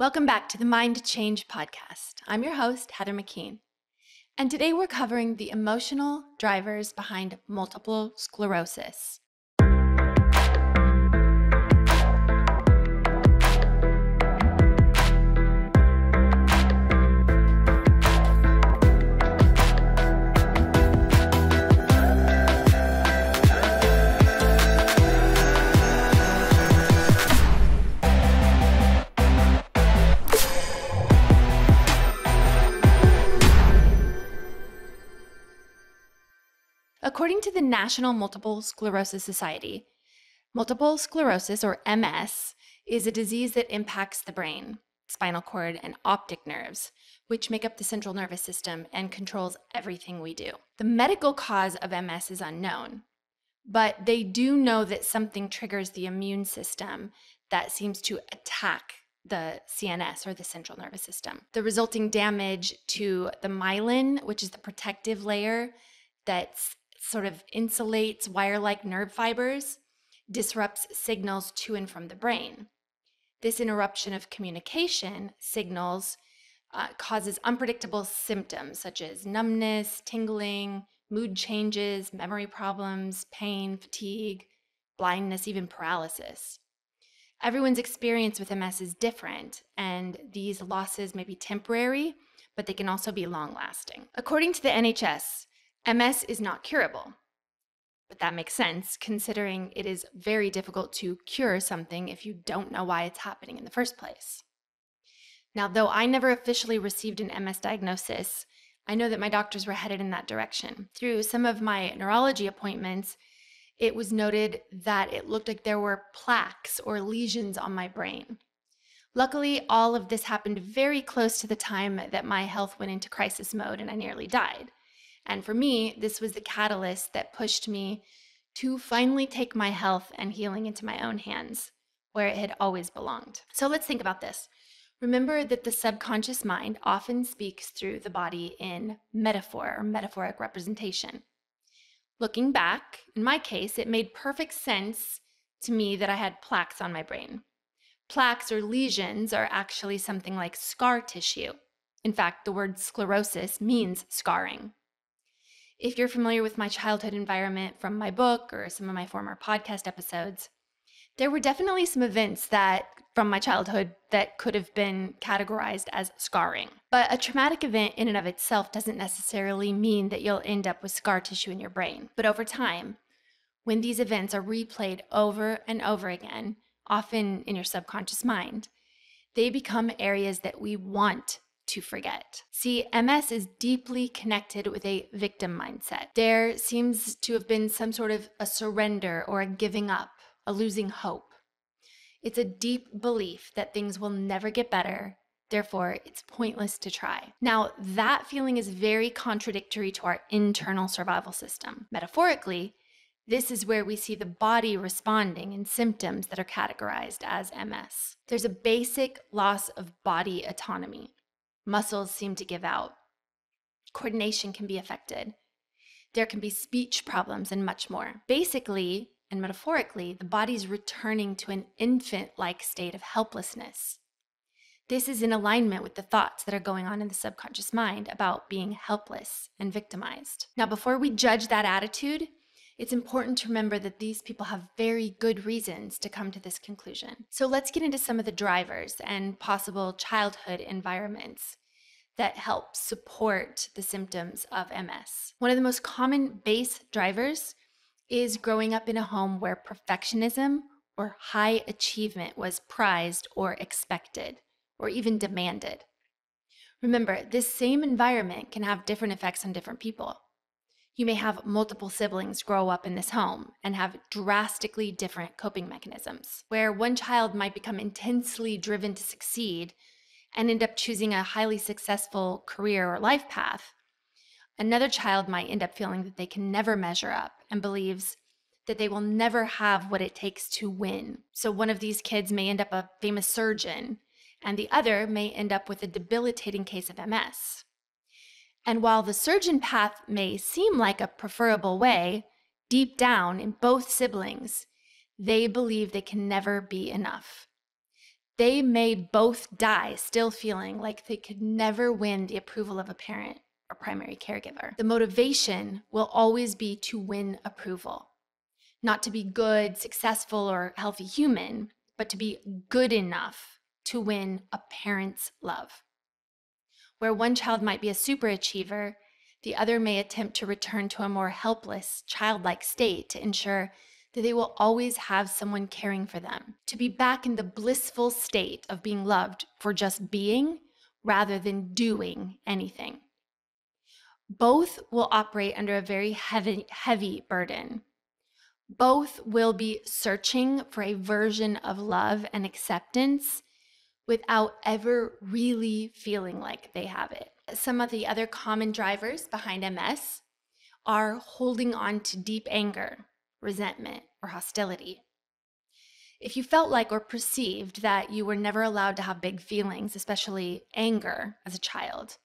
Welcome back to the Mind Change Podcast. I'm your host, Heather McKean. And today we're covering the emotional drivers behind multiple sclerosis. According to the National Multiple Sclerosis Society, multiple sclerosis, or MS, is a disease that impacts the brain, spinal cord, and optic nerves, which make up the central nervous system and controls everything we do. The medical cause of MS is unknown, but they do know that something triggers the immune system that seems to attack the CNS or the central nervous system. The resulting damage to the myelin, which is the protective layer that's sort of insulates wire like nerve fibers, disrupts signals to and from the brain. This interruption of communication signals uh, causes unpredictable symptoms such as numbness, tingling, mood changes, memory problems, pain, fatigue, blindness, even paralysis. Everyone's experience with MS is different, and these losses may be temporary, but they can also be long lasting. According to the NHS, MS is not curable. But that makes sense considering it is very difficult to cure something if you don't know why it's happening in the first place. Now, though I never officially received an MS diagnosis, I know that my doctors were headed in that direction. Through some of my neurology appointments, it was noted that it looked like there were plaques or lesions on my brain. Luckily, all of this happened very close to the time that my health went into crisis mode and I nearly died. And for me, this was the catalyst that pushed me to finally take my health and healing into my own hands, where it had always belonged. So let's think about this. Remember that the subconscious mind often speaks through the body in metaphor or metaphoric representation. Looking back, in my case, it made perfect sense to me that I had plaques on my brain. Plaques or lesions are actually something like scar tissue. In fact, the word sclerosis means scarring. If you're familiar with my childhood environment from my book or some of my former podcast episodes, there were definitely some events that from my childhood that could have been categorized as scarring. But a traumatic event in and of itself doesn't necessarily mean that you'll end up with scar tissue in your brain. But over time, when these events are replayed over and over again, often in your subconscious mind, they become areas that we want to forget. See, MS is deeply connected with a victim mindset. There seems to have been some sort of a surrender or a giving up, a losing hope. It's a deep belief that things will never get better, therefore, it's pointless to try. Now, that feeling is very contradictory to our internal survival system. Metaphorically, this is where we see the body responding in symptoms that are categorized as MS. There's a basic loss of body autonomy. Muscles seem to give out. Coordination can be affected. There can be speech problems and much more. Basically, and metaphorically, the body's returning to an infant like state of helplessness. This is in alignment with the thoughts that are going on in the subconscious mind about being helpless and victimized. Now, before we judge that attitude, it's important to remember that these people have very good reasons to come to this conclusion. So let's get into some of the drivers and possible childhood environments that help support the symptoms of MS. One of the most common base drivers is growing up in a home where perfectionism or high achievement was prized or expected or even demanded. Remember, this same environment can have different effects on different people. You may have multiple siblings grow up in this home and have drastically different coping mechanisms, where one child might become intensely driven to succeed and end up choosing a highly successful career or life path. Another child might end up feeling that they can never measure up and believes that they will never have what it takes to win. So one of these kids may end up a famous surgeon, and the other may end up with a debilitating case of MS. And while the surgeon path may seem like a preferable way, deep down in both siblings, they believe they can never be enough. they may both die still feeling like they could never win the approval of a parent or primary caregiver. The motivation will always be to win approval, not to be good, successful, or healthy human, but to be good enough to win a parent's love. Where one child might be a superachiever, the other may attempt to return to a more helpless, childlike state to ensure that they will always have someone caring for them, to be back in the blissful state of being loved for just being rather than doing anything. Both will operate under a very heavy, heavy burden. Both will be searching for a version of love and acceptance without ever really feeling like they have it. Some of the other common drivers behind MS are holding on to deep anger, resentment, or hostility. If you felt like or perceived that you were never allowed to have big feelings, especially anger as a child,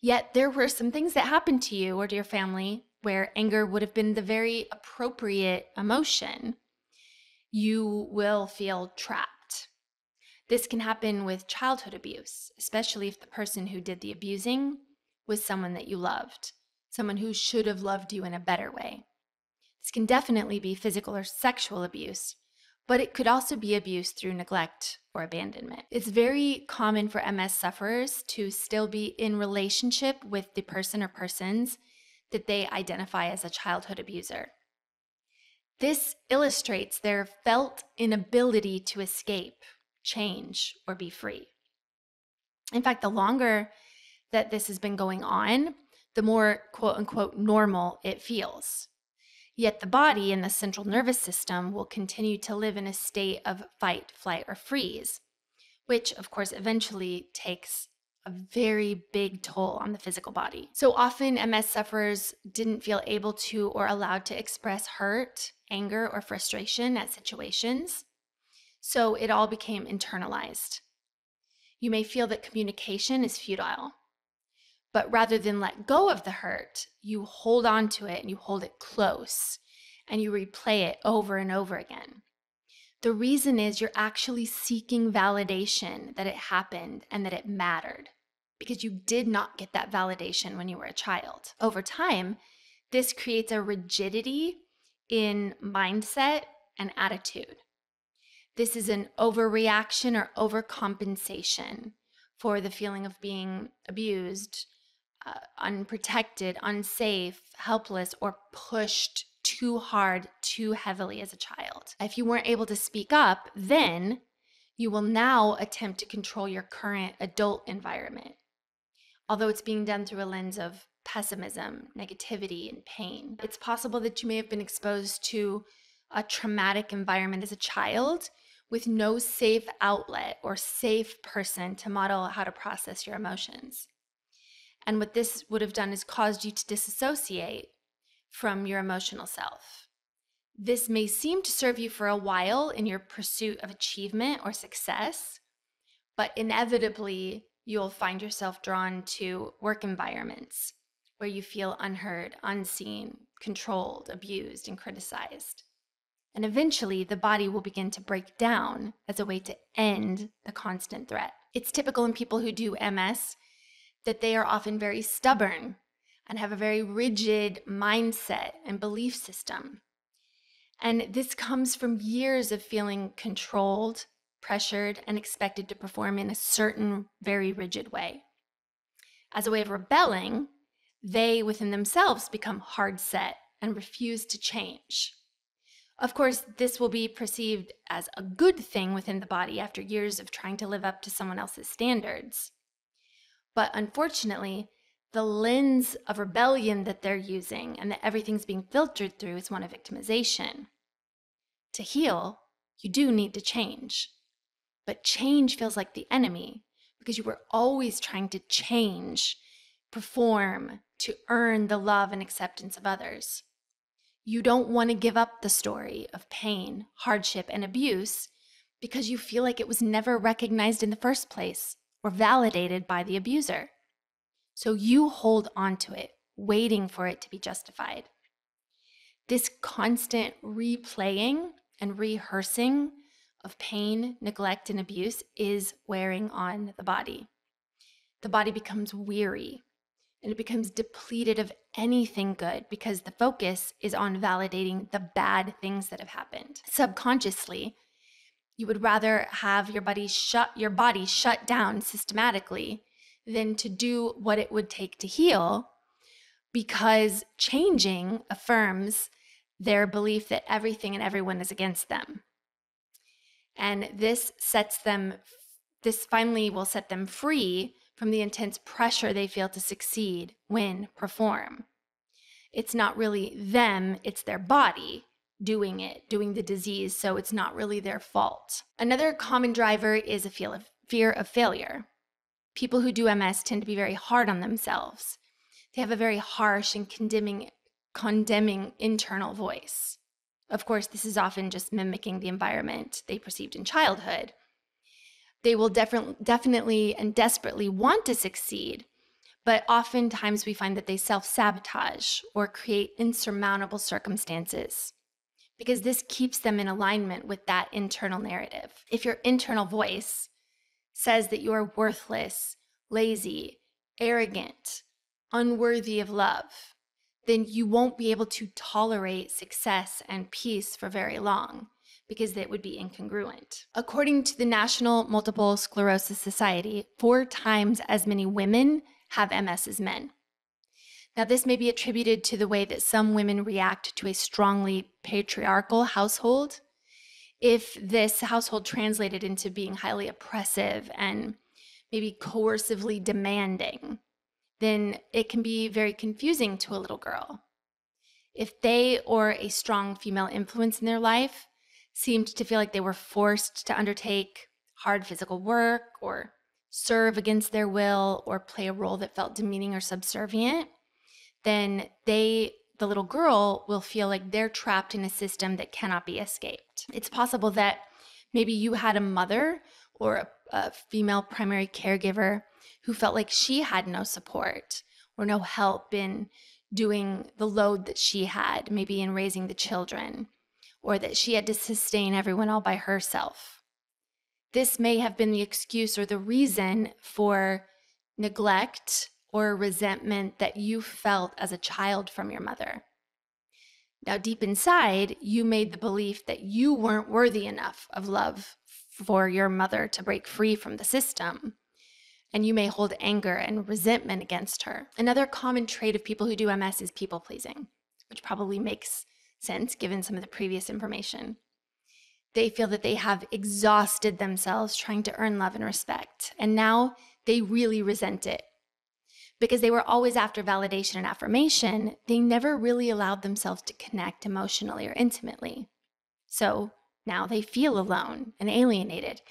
yet there were some things that happened to you or to your family where anger would have been the very appropriate emotion, you will feel trapped. This can happen with childhood abuse, especially if the person who did the abusing was someone that you loved, someone who should have loved you in a better way. This can definitely be physical or sexual abuse, but it could also be abuse through neglect or abandonment. It's very common for MS sufferers to still be in relationship with the person or persons that they identify as a childhood abuser. This illustrates their felt inability to escape, change, or be free. In fact, the longer that this has been going on, the more quote unquote normal it feels. Yet the body and the central nervous system will continue to live in a state of fight, flight, or freeze, which of course eventually takes a very big toll on the physical body. So often, MS sufferers didn't feel able to or allowed to express hurt, anger, or frustration at situations. So it all became internalized. You may feel that communication is futile. But rather than let go of the hurt, you hold on to it and you hold it close and you replay it over and over again. The reason is you're actually seeking validation that it happened and that it mattered because you did not get that validation when you were a child. Over time, this creates a rigidity in mindset and attitude. This is an overreaction or overcompensation for the feeling of being abused uh, unprotected, unsafe, helpless, or pushed too hard, too heavily as a child. If you weren't able to speak up, then you will now attempt to control your current adult environment. Although it's being done through a lens of pessimism, negativity, and pain. It's possible that you may have been exposed to a traumatic environment as a child with no safe outlet or safe person to model how to process your emotions. And what this would have done is caused you to disassociate from your emotional self. This may seem to serve you for a while in your pursuit of achievement or success, but inevitably you'll find yourself drawn to work environments where you feel unheard, unseen, controlled, abused, and criticized. And eventually, the body will begin to break down as a way to end the constant threat. It's typical in people who do MS that they are often very stubborn and have a very rigid mindset and belief system. And this comes from years of feeling controlled, pressured, and expected to perform in a certain very rigid way. As a way of rebelling, they within themselves become hard set and refuse to change. Of course, this will be perceived as a good thing within the body after years of trying to live up to someone else's standards. But unfortunately, the lens of rebellion that they're using and that everything's being filtered through is one of victimization. To heal, you do need to change. But change feels like the enemy because you were always trying to change, perform, to earn the love and acceptance of others. You don't want to give up the story of pain, hardship, and abuse because you feel like it was never recognized in the first place or validated by the abuser. So you hold on to it, waiting for it to be justified. This constant replaying and rehearsing of pain, neglect, and abuse is wearing on the body. The body becomes weary and it becomes depleted of anything good because the focus is on validating the bad things that have happened. Subconsciously, you would rather have your body shut your body shut down systematically than to do what it would take to heal because changing affirms their belief that everything and everyone is against them. And this sets them this finally will set them free from the intense pressure they feel to succeed, win, perform. It's not really them, it's their body doing it, doing the disease, so it's not really their fault. Another common driver is a feel of fear of failure. People who do MS tend to be very hard on themselves. They have a very harsh and condemning condemning internal voice. Of course, this is often just mimicking the environment they perceived in childhood they will definitely definitely and desperately want to succeed but oftentimes we find that they self-sabotage or create insurmountable circumstances because this keeps them in alignment with that internal narrative. If your internal voice says that you are worthless lazy arrogant unworthy of love then you won't be able to tolerate success and peace for very long because that would be incongruent. According to the National Multiple Sclerosis Society, four times as many women have MS as men. Now, this may be attributed to the way that some women react to a strongly patriarchal household. If this household translated into being highly oppressive and maybe coercively demanding, then it can be very confusing to a little girl. If they or a strong female influence in their life seemed to feel like they were forced to undertake hard physical work or serve against their will or play a role that felt demeaning or subservient, then they, the little girl, will feel like they're trapped in a system that cannot be escaped. It's possible that maybe you had a mother or a, a female primary caregiver who felt like she had no support or no help in doing the load that she had, maybe in raising the children or that she had to sustain everyone all by herself. This may have been the excuse or the reason for neglect or resentment that you felt as a child from your mother. Now, deep inside, you made the belief that you weren't worthy enough of love for your mother to break free from the system. And you may hold anger and resentment against her. Another common trait of people who do MS is people pleasing, which probably makes sense given some of the previous information. They feel that they have exhausted themselves trying to earn love and respect, and now they really resent it. Because they were always after validation and affirmation, they never really allowed themselves to connect emotionally or intimately. So now they feel alone and alienated,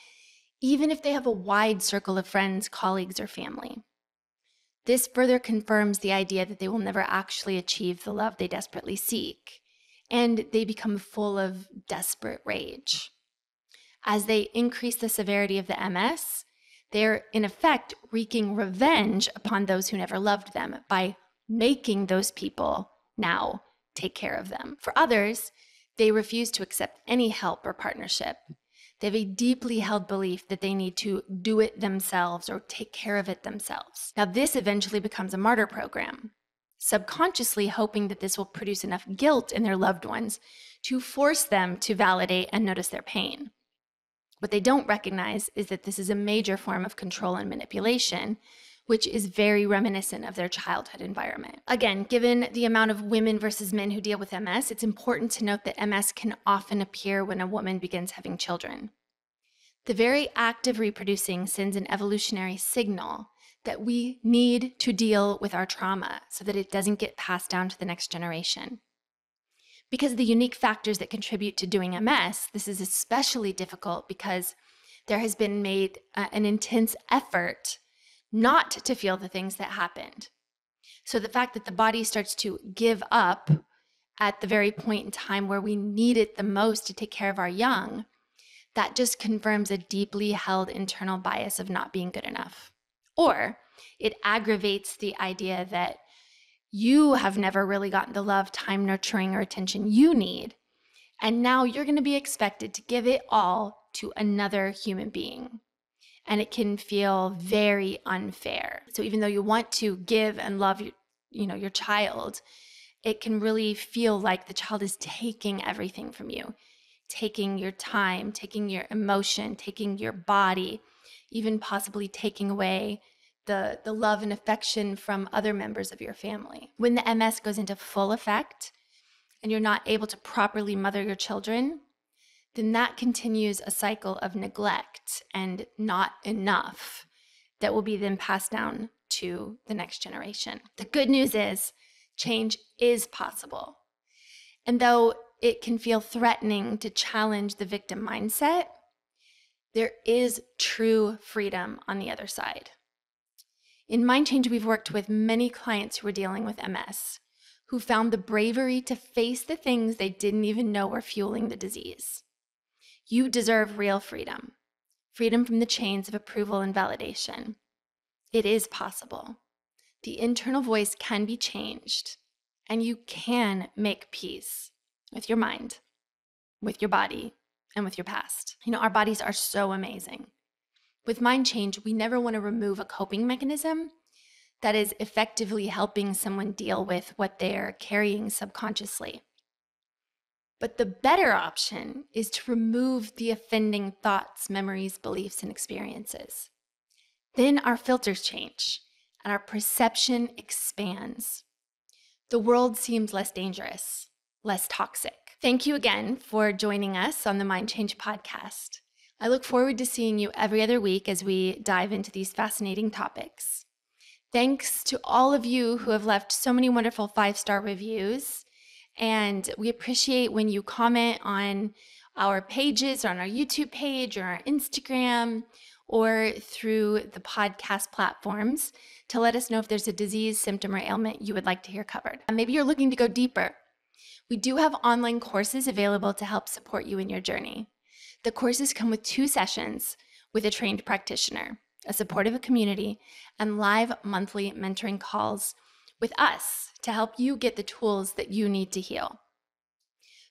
even if they have a wide circle of friends, colleagues, or family. This further confirms the idea that they will never actually achieve the love they desperately seek and they become full of desperate rage. As they increase the severity of the MS, they're in effect wreaking revenge upon those who never loved them by making those people now take care of them. For others, they refuse to accept any help or partnership. They have a deeply held belief that they need to do it themselves or take care of it themselves. Now, this eventually becomes a martyr program subconsciously hoping that this will produce enough guilt in their loved ones to force them to validate and notice their pain. What they don't recognize is that this is a major form of control and manipulation, which is very reminiscent of their childhood environment. Again, given the amount of women versus men who deal with MS, it's important to note that MS can often appear when a woman begins having children. The very act of reproducing sends an evolutionary signal that we need to deal with our trauma so that it doesn't get passed down to the next generation. Because the unique factors that contribute to doing MS, this is especially difficult because there has been made uh, an intense effort not to feel the things that happened. So the fact that the body starts to give up at the very point in time where we need it the most to take care of our young, that just confirms a deeply held internal bias of not being good enough. Or it aggravates the idea that you have never really gotten the love, time, nurturing, or attention you need. And now you're going to be expected to give it all to another human being. And it can feel very unfair. So even though you want to give and love your, you know, your child, it can really feel like the child is taking everything from you, taking your time, taking your emotion, taking your body, even possibly taking away the, the love and affection from other members of your family. When the MS goes into full effect and you're not able to properly mother your children, then that continues a cycle of neglect and not enough that will be then passed down to the next generation. The good news is change is possible. And though it can feel threatening to challenge the victim mindset, there is true freedom on the other side. In Mind Change, we've worked with many clients who are dealing with MS who found the bravery to face the things they didn't even know were fueling the disease. You deserve real freedom freedom from the chains of approval and validation. It is possible the internal voice can be changed, and you can make peace with your mind, with your body, and with your past. You know, our bodies are so amazing. With mind change, we never want to remove a coping mechanism that is effectively helping someone deal with what they're carrying subconsciously. But the better option is to remove the offending thoughts, memories, beliefs, and experiences. Then our filters change and our perception expands. The world seems less dangerous, less toxic. Thank you again for joining us on the Mind Change podcast. I look forward to seeing you every other week as we dive into these fascinating topics. Thanks to all of you who have left so many wonderful five star reviews. And we appreciate when you comment on our pages, on our YouTube page, or our Instagram, or through the podcast platforms to let us know if there's a disease, symptom, or ailment you would like to hear covered. And maybe you're looking to go deeper. We do have online courses available to help support you in your journey. The courses come with two sessions with a trained practitioner, a supportive community, and live monthly mentoring calls with us to help you get the tools that you need to heal.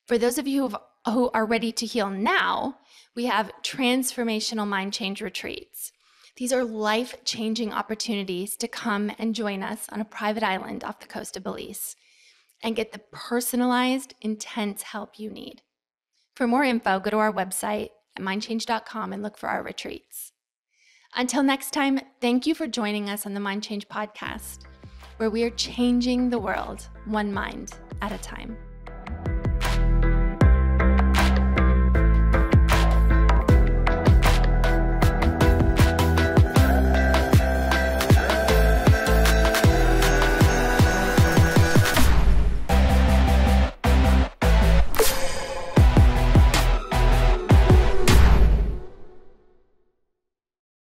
For those of you who are ready to heal now, we have transformational mind change retreats. These are life changing opportunities to come and join us on a private island off the coast of Belize and get the personalized, intense help you need. For more info, go to our website at mindchange.com and look for our retreats. Until next time, thank you for joining us on the Mind Change podcast, where we are changing the world one mind at a time.